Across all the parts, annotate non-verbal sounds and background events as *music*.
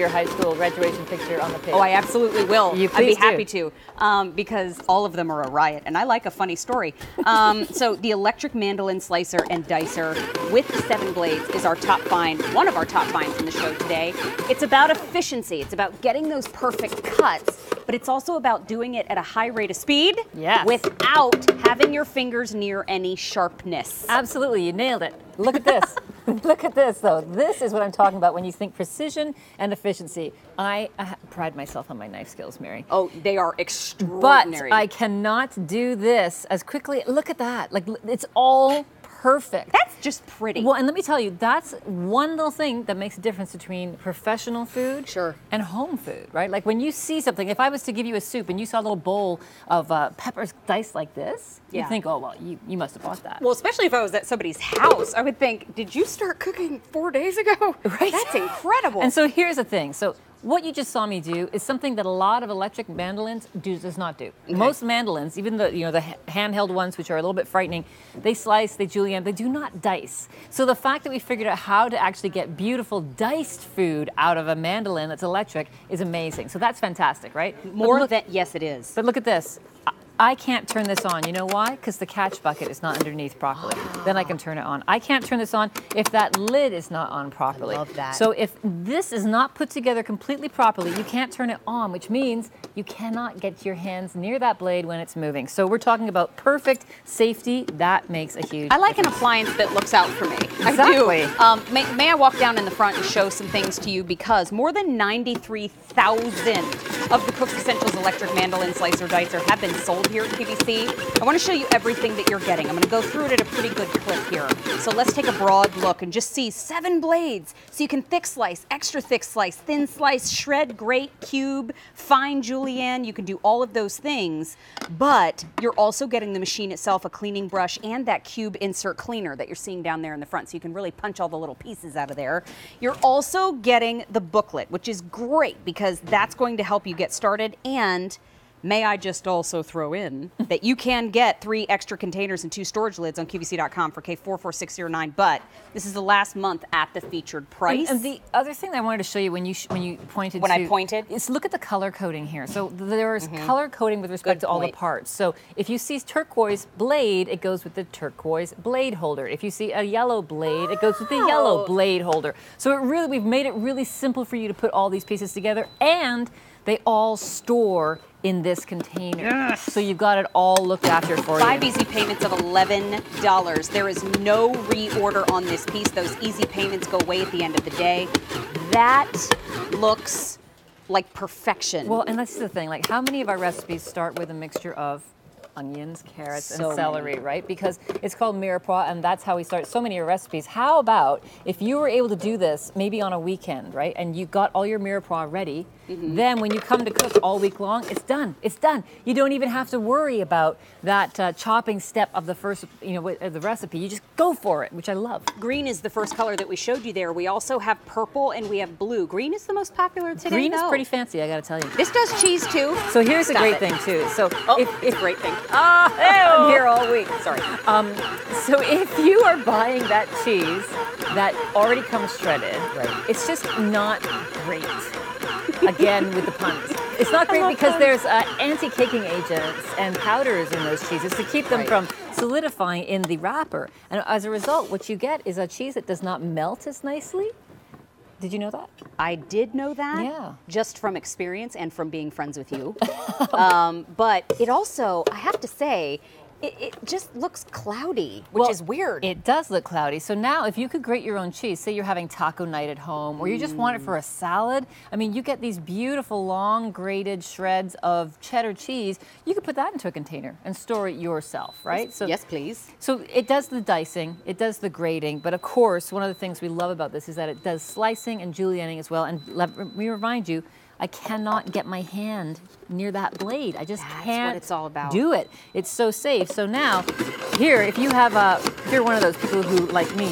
your high school graduation picture on the page. Oh, I absolutely will. You I'd be please do. happy to, um, because all of them are a riot, and I like a funny story. Um, *laughs* so the electric mandoline slicer and dicer with seven blades is our top find, one of our top finds in the show today. It's about efficiency. It's about getting those perfect cuts, but it's also about doing it at a high rate of speed Yes. without having your fingers near any sharpness. Absolutely, you nailed it. Look at *laughs* this. *laughs* Look at this, though. This is what I'm talking about when you think precision and efficiency. I uh, pride myself on my knife skills, Mary. Oh, they are extraordinary. But. I cannot do this as quickly. Look at that. Like, it's all perfect. That's just pretty. Well, and let me tell you, that's one little thing that makes a difference between professional food Sure. and home food, right? Like when you see something, if I was to give you a soup and you saw a little bowl of uh, peppers diced like this, Yeah. you think, oh, well, you, you must have bought that. Well, especially if I was at somebody's house, I would think, did you start cooking four days ago? *laughs* Right. That's incredible. And so here's the thing. So what you just saw me do is something that a lot of electric mandolines do does not do. Most mandolines, even the you know the handheld ones, which are a little bit frightening, they slice, they julienne, they do not dice. So the fact that we figured out how to actually get beautiful diced food out of a mandoline that's electric is amazing. So that's fantastic, right? More look- than yes, it is. But look at this. I- I can't turn this on. You know why? Because the catch bucket is not underneath properly. Then I can turn it on. I can't turn this on if that lid is not on properly. love that. So if this is not put together completely properly, you can't turn it on, which means you cannot get your hands near that blade when it's moving. So we're talking about perfect safety. That makes a huge I like an appliance that looks out for me. Exactly. I do. Um, may, may I walk down in the front and show some things to you because more than 93,000 of the Cook's Essentials electric mandoline slicer dicer have been sold here at QVC. I want to show you everything that you're getting. I'm going to go through it at a pretty good clip here. So let's take a broad look and just see seven blades. So you can thick slice, extra thick slice, thin slice, shred, grate, cube, fine julienne. You can do all of those things, but you're also getting the machine itself, a cleaning brush, and that cube insert cleaner that you're seeing down there in the front. So you can really punch all the little pieces out of there. You're also getting the booklet, which is great because that's going to help you get started and May I just also throw in that you can get three extra containers and two storage lids on QVC.com for K44609, but this is the last month at the featured price. And, and the other thing that I wanted to show you when you sh- when you pointed When I to- pointed? is look at the color coding here. So there is mm-hmm. color coding with respect Good to all the parts. So if you see turquoise blade, it goes with the turquoise blade holder. If you see a yellow blade, it goes with the yellow Oh. blade holder. So it really we've made it really simple for you to put all these pieces together and they all store in this container. So you've got it all looked after for Five you. easy payments of $11. There is no reorder on this piece. Those easy payments go away at the end of the day. That looks like perfection. Well, and that's the thing. Like, how many of our recipes start with a mixture of onions, carrots, So and celery, many. right? Because it's called mirepoix, and that's how we start so many recipes. How about if you were able to do this maybe on a weekend, right? And you got all your mirepoix ready, Mm-hmm. then when you come to cook all week long, it's done. It's done. You don't even have to worry about that uh, chopping step of the first, you know, of the recipe. You just go for it, which I love. Green is the first color that we showed you there. We also have purple and we have blue. Green is the most popular today. Green is pretty fancy, I got to tell you. This does cheese too. So here's Stop great it. thing too. So Oh, if, it's a great thing. Ah, *laughs* I'm here all week. Sorry. Um, so if you are buying that cheese that already comes shredded, Right. it's just not great. *laughs* Again with the puns. It's not great because there's uh, anti-caking agents and powders in those cheeses to keep them Right. from solidifying in the wrapper. And as a result, what you get is a cheese that does not melt as nicely. Did you know that? I did know that. Yeah. Just from experience and from being friends with you. *laughs* um, but it also, I have to say, it, it just looks cloudy, which Well, is weird. It does look cloudy. So now, if you could grate your own cheese, say you're having taco night at home, or you just want it for a salad, I mean, you get these beautiful long grated shreds of cheddar cheese. You could put that into a container and store it yourself, right? So yes, please. So it does the dicing, it does the grating, but of course, one of the things we love about this is that it does slicing and julienning as well. And let me remind you, I cannot get my hand near that blade. I just That's can't it's all about. do it. It's so safe. So now, here, if you have a, if you're one of those people who, like me,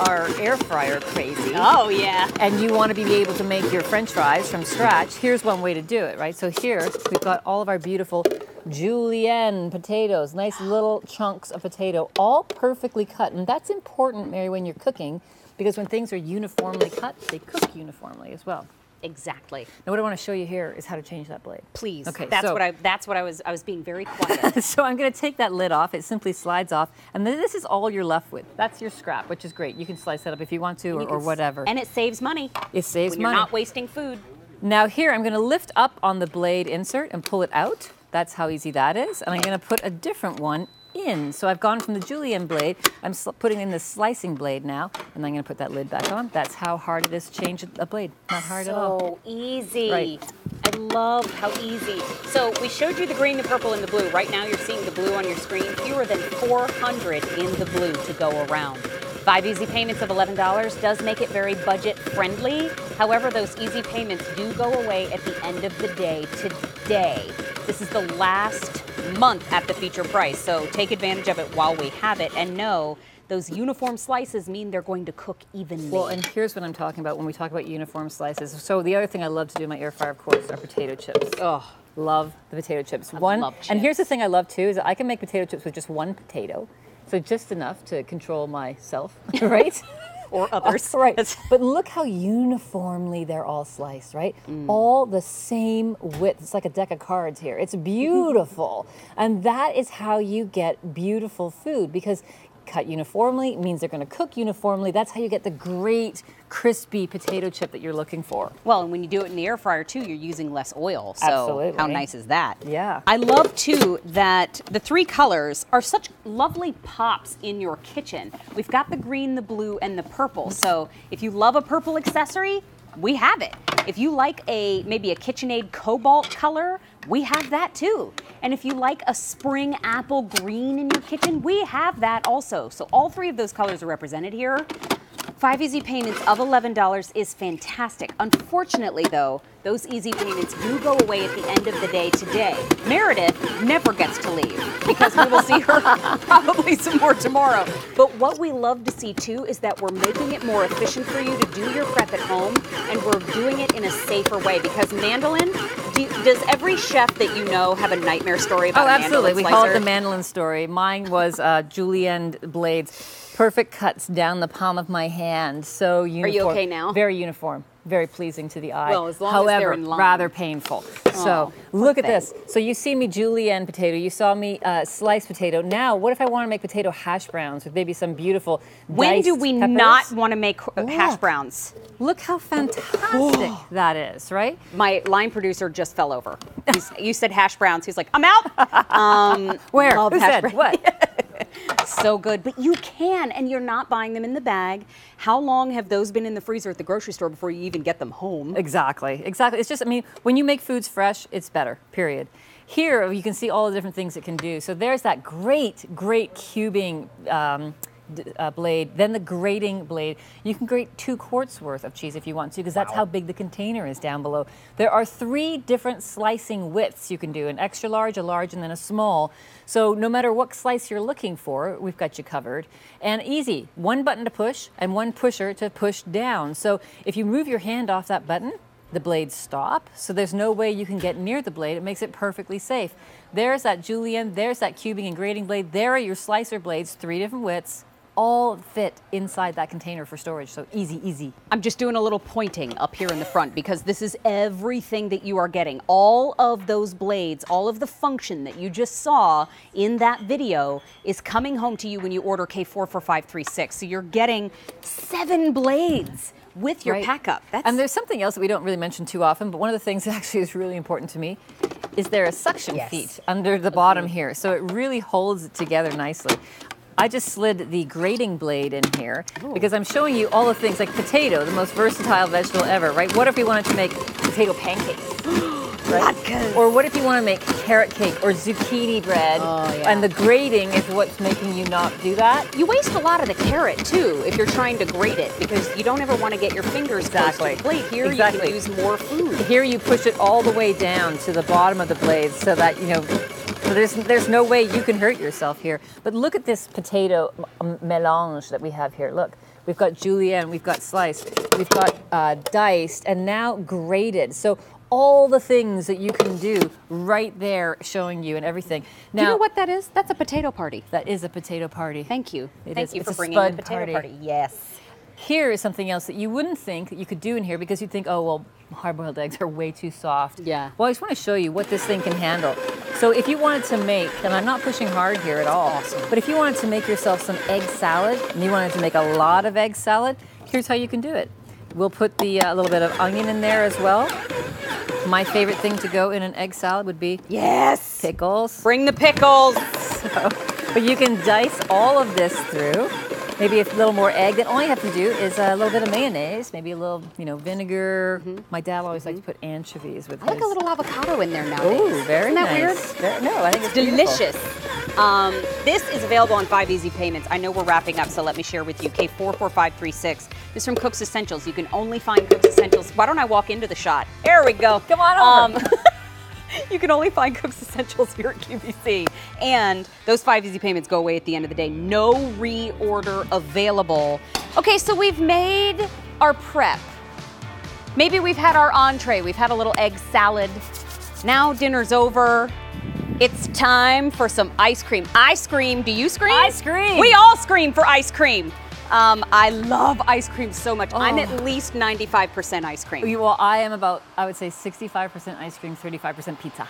are air fryer crazy Oh, yeah. and you want to be able to make your french fries from scratch, here's one way to do it, right? So here we've got all of our beautiful julienne potatoes, nice little chunks of potato, all perfectly cut. And that's important, Mary, when you're cooking, because when things are uniformly cut, they cook uniformly as well. Exactly. Now, what I want to show you here is how to change that blade. Please. Okay, That's so- what I. That's what I was. I was being very quiet. *laughs* so I'm going to take that lid off. It simply slides off, and then this is all you're left with. That's your scrap, which is great. You can slice that up if you want to, or, You or whatever. And it saves money. it saves when money. you're not wasting food. Now here, I'm going to lift up on the blade insert and pull it out. That's how easy that is. And I'm going to put a different one in. So I've gone from the julienne blade, I'm sl- putting in the slicing blade now, and I'm going to put that lid back on. That's how hard it is to change a blade. Not hard at all. So easy. Right. I love how easy. So we showed you the green, the purple, and the blue. Right now you're seeing the blue on your screen. Fewer than 400 in the blue to go around. Five easy payments of $11 does make it very budget friendly. However, those easy payments do go away at the end of the day today. This is the last month at the feature price, so take advantage of it while we have it and know those uniform slices mean they're going to cook evenly. Well, and here's what I'm talking about when we talk about uniform slices. So the other thing I love to do in my air fryer, of course, are potato chips. oh, Love the potato chips. one, love and here's the thing I love too is that I can make potato chips with just one potato, so just enough to control myself, *laughs* right? Or *laughs* oh, others. *laughs* right. But look how uniformly they're all sliced, right? Mm. All the same width. It's like a deck of cards here. It's beautiful, *laughs* and that is how you get beautiful food because. Cut uniformly means they're going to cook uniformly. That's how you get the great crispy potato chip that you're looking for. Well, and when you do it in the air fryer too, you're using less oil. So Absolutely. how nice is that? Yeah. I love too that the three colors are such lovely pops in your kitchen. We've got the green, the blue, and the purple. So if you love a purple accessory, we have it. If you like a maybe a KitchenAid cobalt color, we have that too. And if you like a spring apple green in your kitchen, we have that also. So all three of those colors are represented here. Five easy payments of $11 is fantastic. Unfortunately, though, those easy payments do go away at the end of the day today. Meredith never gets to leave because we will see her *laughs* probably some more tomorrow. But what we love to see too is that we're making it more efficient for you to do your prep at home and we're doing it in a safer way because mandoline, do, does every chef that you know have a nightmare story about Oh, absolutely. We call it the mandoline story. Mine was uh, julienne blades. Perfect cuts down the palm of my hand. So uniform. Are you okay now? Very uniform. Very pleasing to the eye. Well, as long as they're However, in line. rather painful. so look at thing. this. So you see me julienne potato. You saw me uh, sliced potato. Now, what if I want to make potato hash browns with maybe some beautiful When do we peppers? not want to make uh, hash browns? Look how fantastic that is, right? My line producer just fell over. You said hash browns. He's like, I'm out. *laughs* Um, Where? Who said what? *laughs* So good. But you can, and you're not buying them in the bag. How long have those been in the freezer at the grocery store before you even get them home? Exactly, exactly. It's just, I mean, when you make foods fresh, it's better, period. Here, you can see all the different things it can do. So there's that great, great cubing um, uh, blade, then the grating blade. You can grate two quarts worth of cheese if you want to, because that's how big the container is down below. There are three different slicing widths you can do an extra large, a large, and then a small. So no matter what slice you're looking for, we've got you covered. And easy one button to push and one pusher to push down. So if you move your hand off that button, the blades stop, so there's no way you can get near the blade. It makes it perfectly safe. There's that julienne, there's that cubing and grating blade, there are your slicer blades, three different widths, all fit inside that container for storage. So easy, easy. I'm just doing a little pointing up here in the front because this is everything that you are getting. All of those blades, all of the function that you just saw in that video is coming home to you when you order K44536. So you're getting seven blades with your Right. pack up. That's And there's something else that we don't really mention too often, but one of the things that *laughs* actually is really important to me is there a suction Yes. feet under the bottom here. So it really holds it together nicely. I just slid the grating blade in here because I'm showing you all the things like potato, the most versatile vegetable ever, right? What if we wanted to make potato pancakes? *gasps* Right? Or what if you want to make carrot cake or zucchini bread? Oh, yeah. And the grating is what's making you not do that? You waste a lot of the carrot too if you're trying to grate it because you don't ever want to get your fingers Exactly. close to the plate. Here Exactly. you can use more food. Here you push it all the way down to the bottom of the blade so that, you know, so there's, there's no way you can hurt yourself here. But look at this potato m- melange that we have here. Look, we've got julienne, we've got sliced, we've got uh, diced, and now grated. So all the things that you can do right there showing you and everything. Now, Do you know what that is? That's a potato party. That is a potato party. Thank you. It Thank is. you It's for a bringing the potato party. party. Yes. Here is something else that you wouldn't think that you could do in here because you'd think, oh, well, hard boiled eggs are way too soft. Yeah. Well, I just want to show you what this thing can handle. So if you wanted to make, and I'm not pushing hard here at all, awesome. but if you wanted to make yourself some egg salad and you wanted to make a lot of egg salad, here's how you can do it. We'll put the uh, little bit of onion in there as well. My favorite thing to go in an egg salad would be Yes. pickles. Bring the pickles. *laughs* But you can dice all of this through. Maybe a little more egg. Then all you have to do is a little bit of mayonnaise, maybe a little, you know, vinegar. My dad always likes to put anchovies with Mm-hmm. I like his. a little avocado in there nowadays. Ooh, very Isn't that nice. weird? Very- no, I think it's beautiful. Delicious. Um, this is available on five easy payments. I know we're wrapping up, so let me share with you. K44536. This is from Cook's Essentials. You can only find Cook's Essentials. Why don't I walk into the shot? There we go. Come on over. *laughs* *laughs* you can only find Cook's Essentials here at QVC. And those five easy payments go away at the end of the day. No reorder available. Okay, so we've made our prep. Maybe we've had our entree, we've had a little egg salad. Now dinner's over. It's time for some ice cream. Ice cream, Do you scream? I scream. We all scream for ice cream. Um, I love ice cream so much. I'm Oh. at least 95% ice cream. Well, I am about, I would say 65% ice cream, 35% pizza.